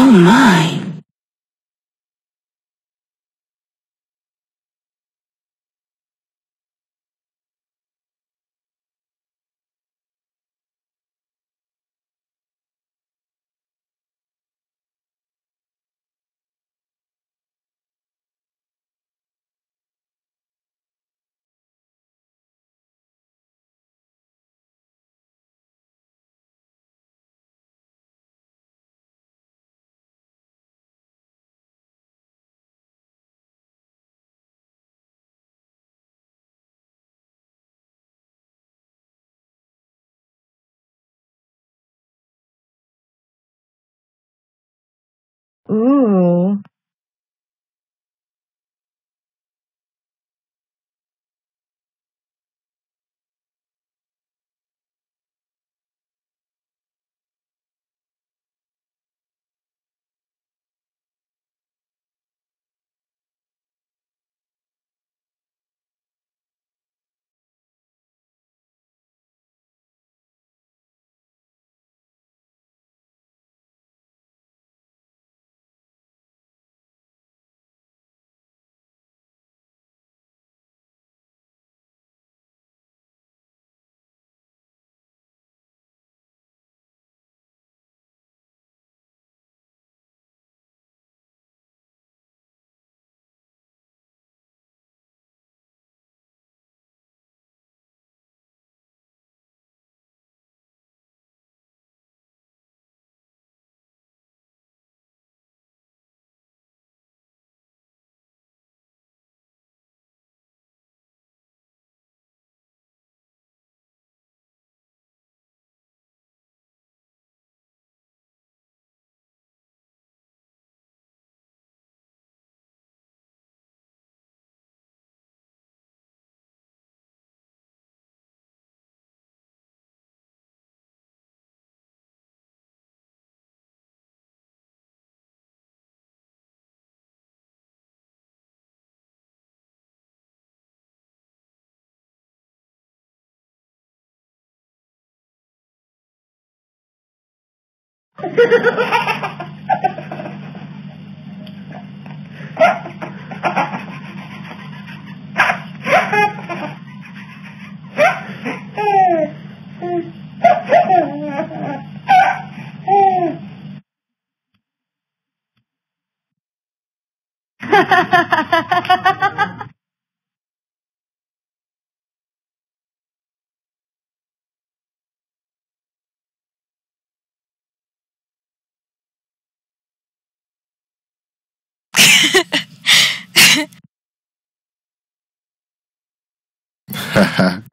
Oh my. Ooh. Haha uh-huh